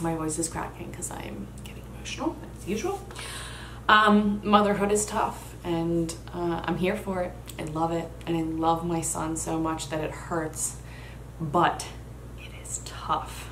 My voice is cracking because I am getting emotional as usual. Um, motherhood is tough and uh, I'm here for it. I love it and I love my son so much that it hurts, but it is tough.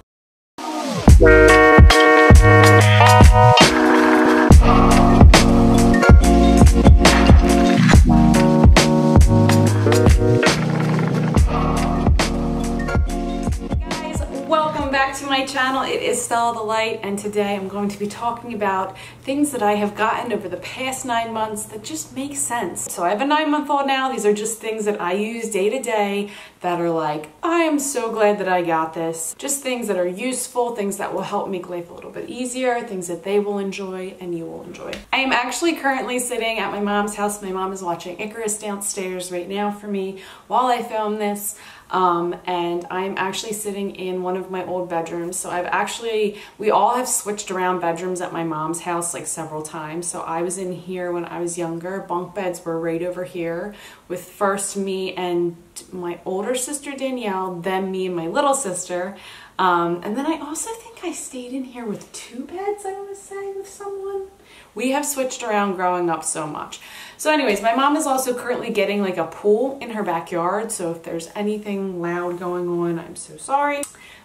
Stella the Light and today I'm going to be talking about things that I have gotten over the past nine months that just make sense. So I have a nine month old now. These are just things that I use day to day that are like, I am so glad that I got this. Just things that are useful, things that will help make life a little bit easier, things that they will enjoy and you will enjoy. I am actually currently sitting at my mom's house. My mom is watching Icarus downstairs right now for me while I film this. Um, and I'm actually sitting in one of my old bedrooms. So I've actually, we all have switched around bedrooms at my mom's house like several times. So I was in here when I was younger. Bunk beds were right over here with first me and my older sister Danielle, then me and my little sister. Um, and then I also think I stayed in here with two beds, I want to say, with someone. We have switched around growing up so much. So anyways, my mom is also currently getting like a pool in her backyard. So if there's anything loud going on, I'm so sorry.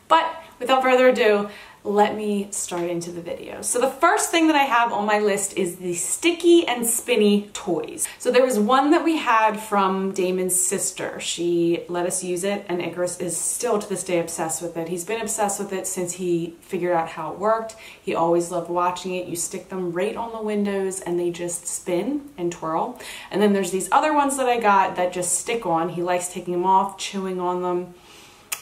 But without further ado, let me start into the video. So the first thing that I have on my list is the sticky and spinny toys. So there was one that we had from Damon's sister. She let us use it and Icarus is still to this day obsessed with it. He's been obsessed with it since he figured out how it worked. He always loved watching it. You stick them right on the windows and they just spin and twirl. And then there's these other ones that I got that just stick on. He likes taking them off, chewing on them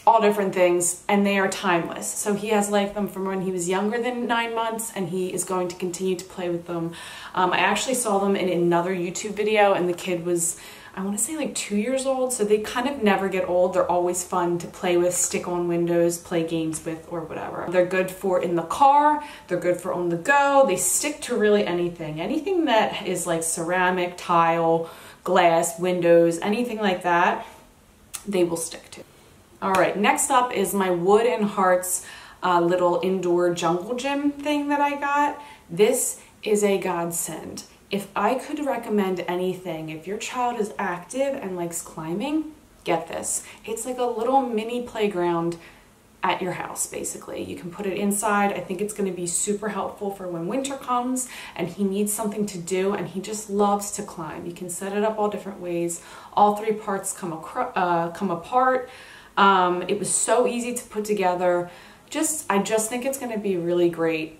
all different things and they are timeless. So he has liked them from when he was younger than nine months and he is going to continue to play with them. Um, I actually saw them in another YouTube video and the kid was, I want to say like two years old. So they kind of never get old. They're always fun to play with, stick on windows, play games with or whatever. They're good for in the car. They're good for on the go. They stick to really anything. Anything that is like ceramic, tile, glass, windows, anything like that, they will stick to. All right, next up is my Wood and Hearts uh, little indoor jungle gym thing that I got. This is a godsend. If I could recommend anything, if your child is active and likes climbing, get this. It's like a little mini playground at your house basically. You can put it inside. I think it's going to be super helpful for when winter comes and he needs something to do and he just loves to climb. You can set it up all different ways. All three parts come, uh, come apart. Um, it was so easy to put together. Just, I just think it's going to be really great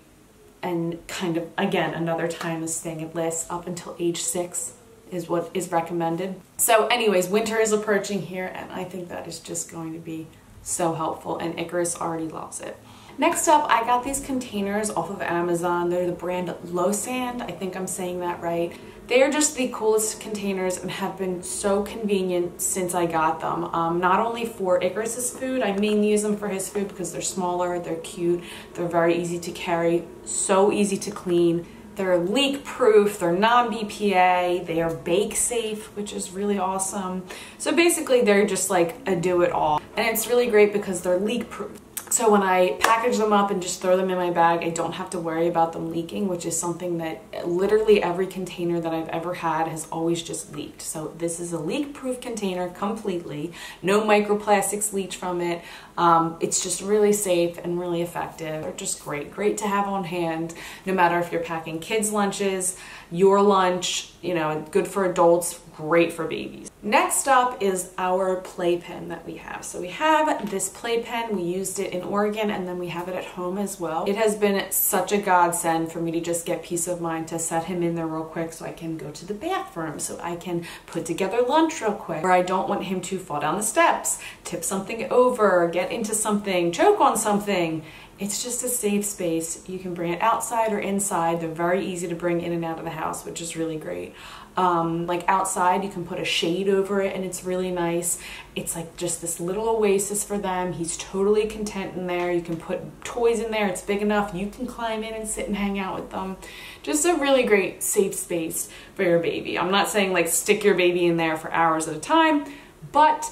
and kind of, again, another timeless staying at lasts up until age six is what is recommended. So anyways, winter is approaching here and I think that is just going to be so helpful and Icarus already loves it. Next up, I got these containers off of Amazon. They're the brand Lowsand. I think I'm saying that right. They are just the coolest containers and have been so convenient since I got them. Um, not only for Icarus's food, I mainly use them for his food because they're smaller, they're cute, they're very easy to carry, so easy to clean. They're leak proof, they're non-BPA, they are bake safe, which is really awesome. So basically they're just like a do it all. And it's really great because they're leak proof. So when I package them up and just throw them in my bag, I don't have to worry about them leaking, which is something that literally every container that I've ever had has always just leaked. So this is a leak-proof container completely. No microplastics leach from it. Um, it's just really safe and really effective. They're just great. Great to have on hand, no matter if you're packing kids' lunches, your lunch, you know, good for adults, great for babies. Next up is our playpen that we have. So we have this playpen, we used it in Oregon and then we have it at home as well. It has been such a godsend for me to just get peace of mind to set him in there real quick so I can go to the bathroom, so I can put together lunch real quick, or I don't want him to fall down the steps, tip something over, get into something, choke on something. It's just a safe space. You can bring it outside or inside. They're very easy to bring in and out of the house, which is really great. Um, like outside, you can put a shade over it and it's really nice. It's like just this little oasis for them. He's totally content in there. You can put toys in there. It's big enough. You can climb in and sit and hang out with them. Just a really great safe space for your baby. I'm not saying like stick your baby in there for hours at a time, but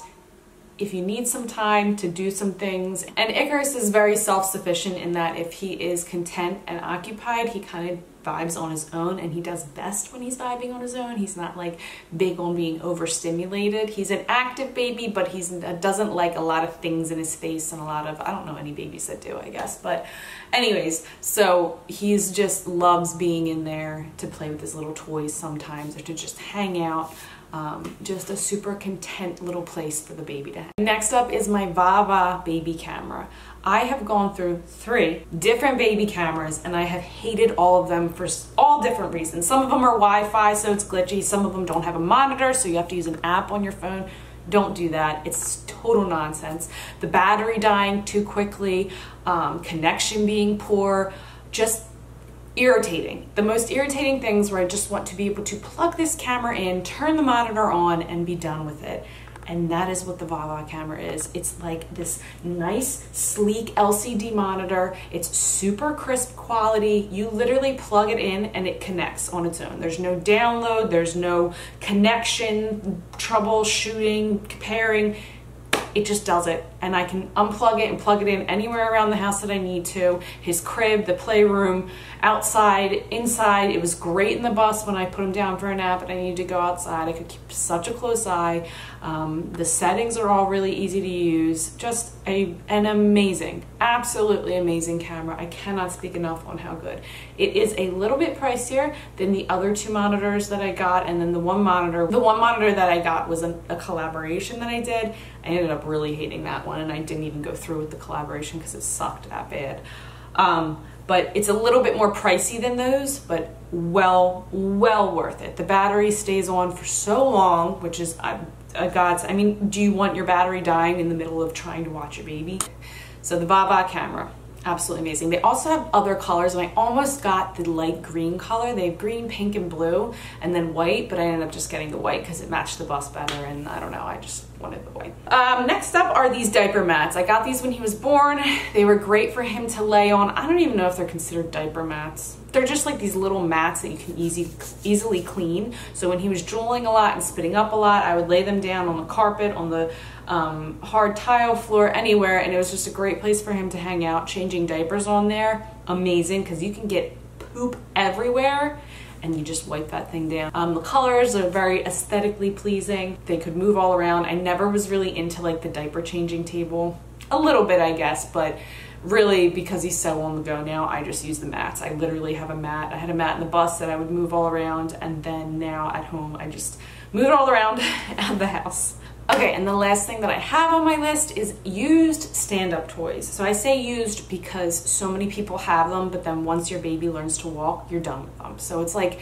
if you need some time to do some things. And Icarus is very self-sufficient in that if he is content and occupied, he kind of vibes on his own and he does best when he's vibing on his own. He's not like big on being overstimulated. He's an active baby, but he uh, doesn't like a lot of things in his face and a lot of, I don't know any babies that do, I guess. But anyways, so he's just loves being in there to play with his little toys sometimes or to just hang out. Um, just a super content little place for the baby to have. Next up is my Vava baby camera. I have gone through three different baby cameras and I have hated all of them for all different reasons. Some of them are Wi-Fi, so it's glitchy. Some of them don't have a monitor, so you have to use an app on your phone. Don't do that. It's total nonsense. The battery dying too quickly, um, connection being poor, just irritating. The most irritating things where I just want to be able to plug this camera in, turn the monitor on, and be done with it and that is what the Vava camera is. It's like this nice, sleek LCD monitor. It's super crisp quality. You literally plug it in and it connects on its own. There's no download, there's no connection, troubleshooting, pairing it just does it and I can unplug it and plug it in anywhere around the house that I need to. His crib, the playroom, outside, inside. It was great in the bus when I put him down for a nap and I needed to go outside. I could keep such a close eye. Um, the settings are all really easy to use. Just a, an amazing, absolutely amazing camera. I cannot speak enough on how good. It is a little bit pricier than the other two monitors that I got and then the one monitor. The one monitor that I got was a, a collaboration that I did. I ended up really hating that one and I didn't even go through with the collaboration because it sucked that bad. Um, but it's a little bit more pricey than those, but well, well worth it. The battery stays on for so long, which is a, a god's, I mean, do you want your battery dying in the middle of trying to watch your baby? So the Vava camera, absolutely amazing. They also have other colors and I almost got the light green color. They have green, pink, and blue and then white, but I ended up just getting the white because it matched the bus better and I don't know, I just wanted the white. Um, next up are these diaper mats. I got these when he was born. They were great for him to lay on. I don't even know if they're considered diaper mats. They're just like these little mats that you can easy, easily clean. So when he was drooling a lot and spitting up a lot, I would lay them down on the carpet, on the um, hard tile floor, anywhere, and it was just a great place for him to hang out. Changing diapers on there, amazing, because you can get poop everywhere and you just wipe that thing down. Um, the colors are very aesthetically pleasing. They could move all around. I never was really into like the diaper changing table. A little bit, I guess, but really because he's so on the go now, I just use the mats. I literally have a mat. I had a mat in the bus that I would move all around and then now at home I just move it all around at the house. Okay, and the last thing that I have on my list is used stand-up toys. So I say used because so many people have them, but then once your baby learns to walk, you're done with them. So it's like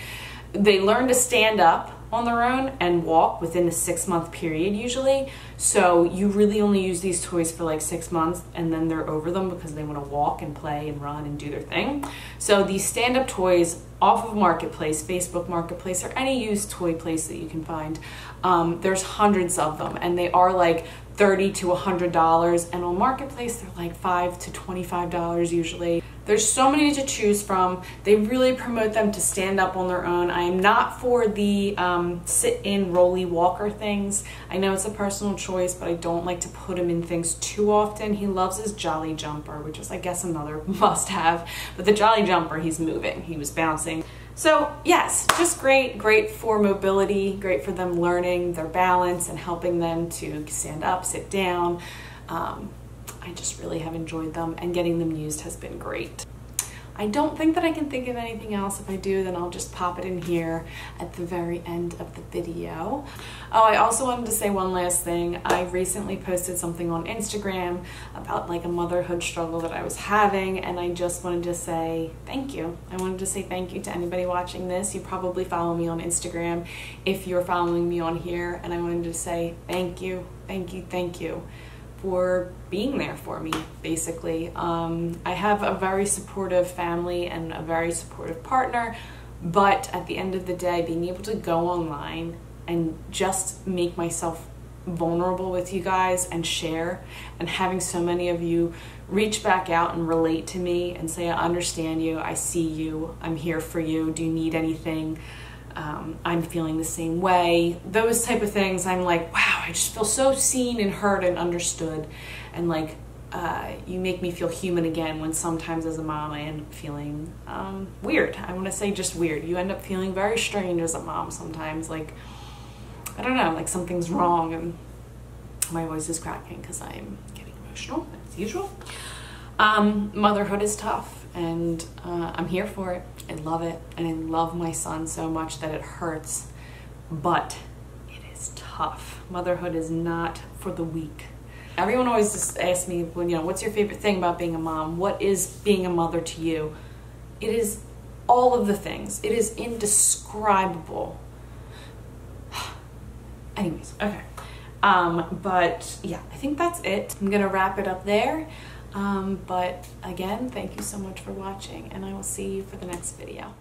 they learn to stand up on their own and walk within a six month period usually. So you really only use these toys for like six months and then they're over them because they want to walk and play and run and do their thing. So these stand up toys off of Marketplace, Facebook Marketplace, or any used toy place that you can find, um, there's hundreds of them and they are like 30 to $100 and on Marketplace they're like 5 to $25 usually. There's so many to choose from. They really promote them to stand up on their own. I am not for the um, sit-in rolly walker things. I know it's a personal choice, but I don't like to put him in things too often. He loves his Jolly Jumper, which is I guess another must have. But the Jolly Jumper, he's moving, he was bouncing. So yes, just great, great for mobility, great for them learning their balance and helping them to stand up, sit down. Um, I just really have enjoyed them and getting them used has been great. I don't think that I can think of anything else. If I do, then I'll just pop it in here at the very end of the video. Oh, I also wanted to say one last thing. I recently posted something on Instagram about like a motherhood struggle that I was having, and I just wanted to say thank you. I wanted to say thank you to anybody watching this. You probably follow me on Instagram if you're following me on here, and I wanted to say thank you, thank you, thank you for being there for me, basically. Um, I have a very supportive family and a very supportive partner, but at the end of the day, being able to go online and just make myself vulnerable with you guys and share, and having so many of you reach back out and relate to me and say, I understand you, I see you, I'm here for you, do you need anything? um, I'm feeling the same way. Those type of things, I'm like, wow, I just feel so seen and heard and understood. And like, uh, you make me feel human again when sometimes as a mom I end up feeling um, weird. I want to say just weird. You end up feeling very strange as a mom sometimes. Like, I don't know, like something's wrong and my voice is cracking because I'm getting emotional as usual. Um, motherhood is tough and uh, I'm here for it. I love it and I love my son so much that it hurts, but tough. Motherhood is not for the weak. Everyone always just asks me, well, you know, what's your favorite thing about being a mom? What is being a mother to you? It is all of the things. It is indescribable. Anyways, okay. Um, but yeah, I think that's it. I'm gonna wrap it up there. Um, but again, thank you so much for watching and I will see you for the next video.